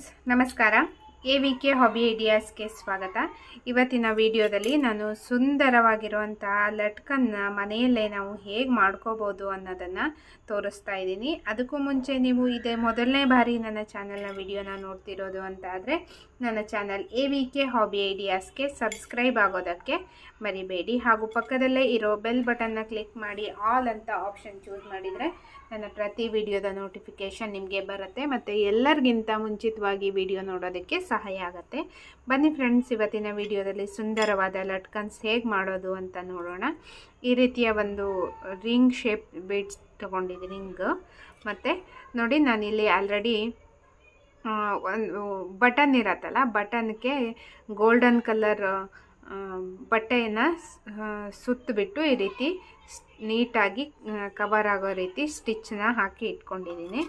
Friends ನಮಸ್ಕಾರ A V K hobby ಐಡಿಯಾಸ್ಗೆ ಸ್ವಾಗತ. ಇವತ್ತಿನ ವಿಡಿಯೋದಲ್ಲಿ ನಾನು ಸುಂದರವಾಗಿರುವಂತಹ ಲಟ್ಕನ್ನ ಮನೆಯಲ್ಲೇ ನಾವು ಹೇಗೆ ಮಾಡ್ಕೋಬೋದು ಅನ್ನೋದನ್ನು ತೋರಿಸ್ತಾ ಇದ್ದೀನಿ. ಅದಕ್ಕೂ ಮುಂಚೆ ನೀವು ಇದೇ ಮೊದಲನೇ ಬಾರಿ ನನ್ನ ಚಾನಲ್ನ ವಿಡಿಯೋನ ನೋಡ್ತಿರೋದು ಅಂತ ಆದರೆ ನನ್ನ channel A V K hobby ಐಡಿಯಾಸ್ಗೆ subscribe ಆಗೋದಕ್ಕೆ ಮರಿಬೇಡಿ. ಹಾಗೂ ಪಕ್ಕದಲ್ಲೇ ಇರೋ ಬೆಲ್ ಬಟನ್ನ ಕ್ಲಿಕ್ ಮಾಡಿ ಆಲ್ ಅಂತ ಆಪ್ಷನ್ ಚೂಸ್ ಮಾಡಿದರೆ ನನ್ನ ಪ್ರತಿ ವಿಡಿಯೋದ ನೋಟಿಫಿಕೇಷನ್ ನಿಮಗೆ ಬರುತ್ತೆ. ಮತ್ತು ಎಲ್ಲರಿಗಿಂತ ಮುಂಚಿತವಾಗಿ ವಿಡಿಯೋ ನೋಡೋದಕ್ಕೆ ಸಹಾಯ ಆಗುತ್ತೆ. ಬನ್ನಿ ಫ್ರೆಂಡ್ಸ್ ಇವತ್ತಿನ ವಿಡಿಯೋದಲ್ಲಿ ಸುಂದರವಾದ ಲಟ್ಕನ್ಸ್ ಹೇಗೆ ಮಾಡೋದು ಅಂತ ನೋಡೋಣ. ಈ ರೀತಿಯ ಒಂದು ರಿಂಗ್ ಶೇಪ್ ಬೀಡ್ಸ್ ತೊಗೊಂಡಿದ್ದೀನಿ ರಿಂಗ್. ಮತ್ತು ನೋಡಿ, ನಾನಿಲ್ಲಿ ಆಲ್ರೆಡಿ ಒಂದು ಬಟನ್ ಇರತ್ತಲ್ಲ, ಬಟನ್ಗೆ ಗೋಲ್ಡನ್ ಕಲರ್ ಬಟ್ಟೆಯನ್ನು ಸುತ್ತಬಿಟ್ಟು ಈ ರೀತಿ ನೀಟಾಗಿ ಕವರ್ ಆಗೋ ರೀತಿ ಸ್ಟಿಚ್ನ ಹಾಕಿ ಇಟ್ಕೊಂಡಿದ್ದೀನಿ.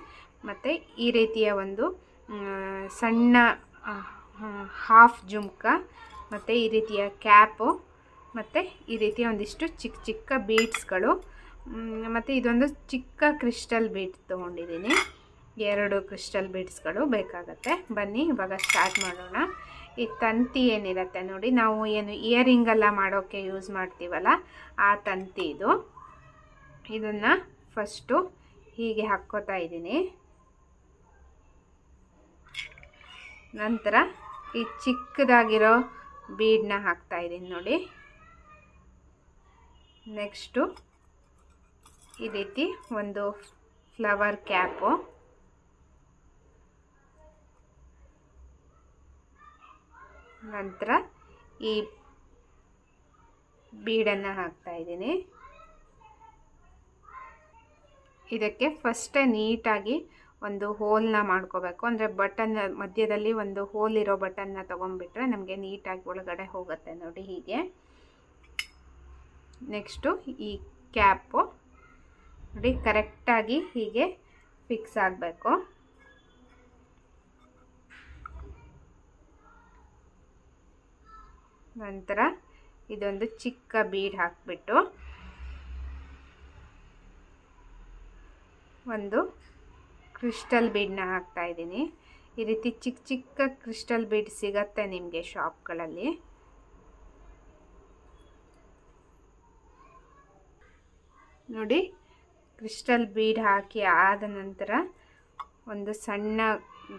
ಮತ್ತು ಈ ರೀತಿಯ ಒಂದು ಸಣ್ಣ ಹಾಫ್ ಜುಮ್ಕ, ಮತ್ತು ಈ ರೀತಿಯ ಕ್ಯಾಪು, ಮತ್ತು ಈ ರೀತಿಯ ಒಂದಿಷ್ಟು ಚಿಕ್ಕ ಚಿಕ್ಕ ಬೀಡ್ಸ್ಗಳು ಮತ್ತು ಇದೊಂದು ಚಿಕ್ಕ ಕ್ರಿಸ್ಟಲ್ ಬೀಟ್ ತೊಗೊಂಡಿದ್ದೀನಿ. ಎರಡು ಕ್ರಿಸ್ಟಲ್ ಬೀಡ್ಸ್ಗಳು ಬೇಕಾಗತ್ತೆ. ಬನ್ನಿ, ಇವಾಗ ಸ್ಟಾರ್ಟ್ ಮಾಡೋಣ. ಈ ತಂತಿ ಏನಿರುತ್ತೆ ನೋಡಿ, ನಾವು ಏನು ಇಯರಿಂಗೆಲ್ಲ ಮಾಡೋಕ್ಕೆ ಯೂಸ್ ಮಾಡ್ತೀವಲ್ಲ, ಆ ತಂತಿ ಇದು. ಇದನ್ನು ಫಸ್ಟು ಹೀಗೆ ಹಾಕ್ಕೋತಾ ಇದ್ದೀನಿ. ನಂತರ ಈ ಚಿಕ್ಕದಾಗಿರೋ ಬೀಡನ್ನ ಹಾಕ್ತಾ ಇದ್ದೀನಿ ನೋಡಿ. ನೆಕ್ಸ್ಟು ಈ ರೀತಿ ಒಂದು ಫ್ಲವರ್ ಕ್ಯಾಪು ನಂತರ ಈ ಬೀಡನ್ನು ಹಾಕ್ತಾ ಇದ್ದೀನಿ. ಇದಕ್ಕೆ ಫಸ್ಟೇ ನೀಟಾಗಿ ಒಂದು ಹೋಲ್ನ ಮಾಡ್ಕೋಬೇಕು. ಅಂದರೆ ಬಟನ್ ಮಧ್ಯದಲ್ಲಿ ಒಂದು ಹೋಲ್ ಇರೋ ಬಟನ್ನ ತೊಗೊಂಡ್ಬಿಟ್ರೆ ನಮಗೆ ನೀಟಾಗಿ ಒಳಗಡೆ ಹೋಗುತ್ತೆ ನೋಡಿ ಹೀಗೆ. ನೆಕ್ಸ್ಟು ಈ ಕ್ಯಾಪು. ನೋಡಿ ಕರೆಕ್ಟಾಗಿ ಹೀಗೆ ಫಿಕ್ಸ್ ಆಗಬೇಕು. ನಂತರ ಇದೊಂದು ಚಿಕ್ಕ ಬೀಡ್ ಹಾಕಿಬಿಟ್ಟು ಒಂದು ಕ್ರಿಸ್ಟಲ್ ಬೀಡನ್ನ ಹಾಕ್ತಾ ಇದ್ದೀನಿ. ಈ ರೀತಿ ಚಿಕ್ಕ ಚಿಕ್ಕ ಕ್ರಿಸ್ಟಲ್ ಬೀಡ್ ಸಿಗತ್ತೆ ನಿಮಗೆ ಶಾಪ್ಗಳಲ್ಲಿ. ನೋಡಿ, ಕ್ರಿಸ್ಟಲ್ ಬೀಡ್ ಹಾಕಿ ಆದ ನಂತರ ಒಂದು ಸಣ್ಣ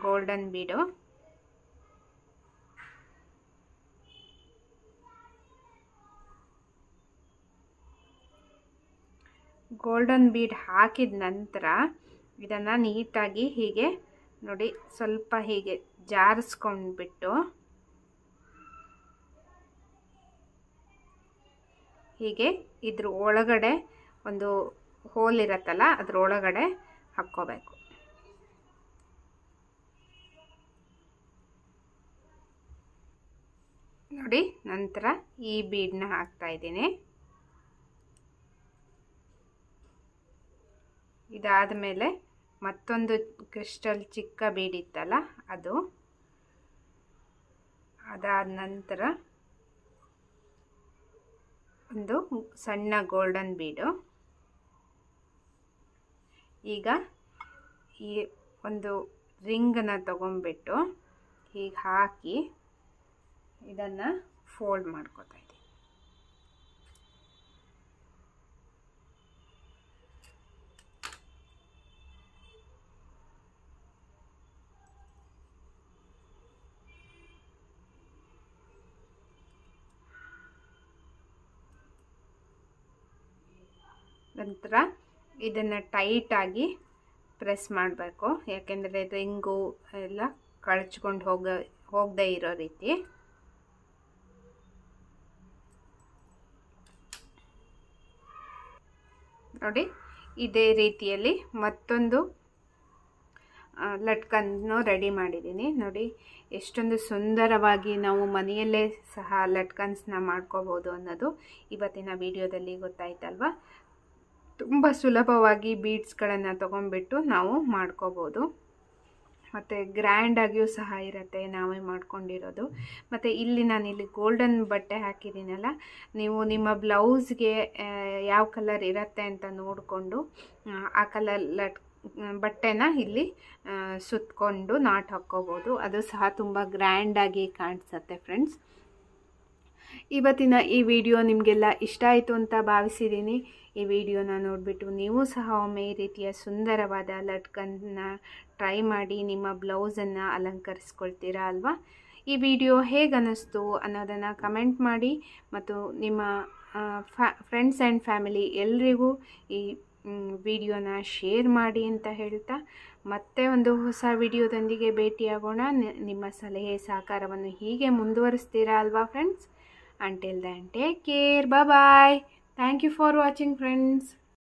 ಗೋಲ್ಡನ್ ಬೀಡು ಗೋಲ್ಡನ್ ಬೀಡ್ ಹಾಕಿದ ನಂತರ ಇದನ್ನು ನೀಟಾಗಿ ಹೀಗೆ ನೋಡಿ ಸ್ವಲ್ಪ ಹೀಗೆ ಜಾರಿಸ್ಕೊಂಡ್ಬಿಟ್ಟು ಹೀಗೆ ಇದ್ರ ಒಳಗಡೆ ಒಂದು ಹೋಲ್ ಇರತ್ತಲ್ಲ ಅದ್ರ ಒಳಗಡೆ ಹಾಕ್ಕೋಬೇಕು. ನೋಡಿ ನಂತರ ಈ ಬೀಡನ್ನ ಹಾಕ್ತಾ ಇದ್ದೀನಿ. ಇದಾದ ಮೇಲೆ ಮತ್ತೊಂದು ಕ್ರಿಸ್ಟಲ್ ಚಿಕ್ಕ ಬೀಡಿತ್ತಲ್ಲ ಅದು. ಅದಾದ ನಂತರ ಒಂದು ಸಣ್ಣ ಗೋಲ್ಡನ್ ಬೀಡು ಈಗ ಈ ಒಂದು ರಿಂಗನ್ನು ತಗೊಂಬಿಟ್ಟು ಹೀಗೆ ಹಾಕಿ ಇದನ್ನು ಫೋಲ್ಡ್ ಮಾಡ್ಕೋತಾ ಇದ್ದೀನಿ ನಂತರ ಇದನ್ನು ಟೈಟಾಗಿ ಪ್ರೆಸ್ ಮಾಡಬೇಕು. ಯಾಕೆಂದರೆ ರಿಂಗು ಎಲ್ಲ ಕಳಚ್ಕೊಂಡು ಹೋಗ, ಹೋಗದೇ ಇರೋ ರೀತಿ. ನೋಡಿ, ಇದೇ ರೀತಿಯಲ್ಲಿ ಮತ್ತೊಂದು ಲಟ್ಕನ್ನು ರೆಡಿ ಮಾಡಿದ್ದೀನಿ. ನೋಡಿ, ಎಷ್ಟೊಂದು ಸುಂದರವಾಗಿ ನಾವು ಮನೆಯಲ್ಲೇ ಸಹ ಲಟ್ಕನ್ಸ್ನ ಮಾಡ್ಕೋಬೋದು ಅನ್ನೋದು ಇವತ್ತಿನ ವಿಡಿಯೋದಲ್ಲಿ ಗೊತ್ತಾಯ್ತಲ್ವ? ತುಂಬ ಸುಲಭವಾಗಿ ಬೀಡ್ಸ್ಗಳನ್ನು ತೊಗೊಂಡ್ಬಿಟ್ಟು ನಾವು ಮಾಡ್ಕೋಬೋದು. ಮತ್ತು ಗ್ರ್ಯಾಂಡಾಗಿಯೂ ಸಹ ಇರುತ್ತೆ, ನಾವೇ ಮಾಡ್ಕೊಂಡಿರೋದು. ಮತ್ತು ಇಲ್ಲಿ ನಾನು ಇಲ್ಲಿ ಗೋಲ್ಡನ್ ಬಟ್ಟೆ ಹಾಕಿದ್ದೀನಲ್ಲ, ನೀವು ನಿಮ್ಮ ಬ್ಲೌಸ್ಗೆ ಯಾವ ಕಲರ್ ಇರುತ್ತೆ ಅಂತ ನೋಡಿಕೊಂಡು, ಆ ಕಲರ್ ಲಟ್, ಬಟ್ಟೆನ ಇಲ್ಲಿ ಸುತ್ತಕೊಂಡು ನಾಟ್ ಹಾಕ್ಕೋಬೋದು. ಅದು ಸಹ ತುಂಬ ಗ್ರ್ಯಾಂಡಾಗಿ ಕಾಣಿಸುತ್ತೆ ಫ್ರೆಂಡ್ಸ್ ಇವತ್ತಿನ ಈ ವಿಡಿಯೋ ನಿಮಗೆಲ್ಲ ಇಷ್ಟ ಆಯಿತು ಅಂತ ಭಾವಿಸಿದ್ದೀನಿ. ಈ ವಿಡಿಯೋನ ನೋಡಿಬಿಟ್ಟು ನೀವು ಸಹ ಒಮ್ಮೆ ಈ ರೀತಿಯ ಸುಂದರವಾದ ಲಟ್ಕನ್ನ ಟ್ರೈ ಮಾಡಿ, ನಿಮ್ಮ ಬ್ಲೌಸನ್ನು ಅಲಂಕರಿಸ್ಕೊಳ್ತೀರಾ ಅಲ್ವಾ? ಈ ವಿಡಿಯೋ ಹೇಗೆ ಅನ್ನಿಸ್ತು ಅನ್ನೋದನ್ನು ಕಮೆಂಟ್ ಮಾಡಿ ಮತ್ತು ನಿಮ್ಮ ಫ್ಯಾ, ಫ್ರೆಂಡ್ಸ್ ಆ್ಯಂಡ್ ಫ್ಯಾಮಿಲಿ ಎಲ್ರಿಗೂ ಈ ವಿಡಿಯೋನ ಶೇರ್ ಮಾಡಿ ಅಂತ ಹೇಳ್ತಾ ಮತ್ತೆ ಒಂದು ಹೊಸ ವಿಡಿಯೋದೊಂದಿಗೆ ಭೇಟಿಯಾಗೋಣ. ನಿಮ್ಮ ಸಲಹೆ ಸಹಕಾರವನ್ನು ಹೀಗೆ ಮುಂದುವರಿಸ್ತೀರಾ ಅಲ್ವಾ, friends? Until then, take care. Bye bye. Thank you for watching, friends.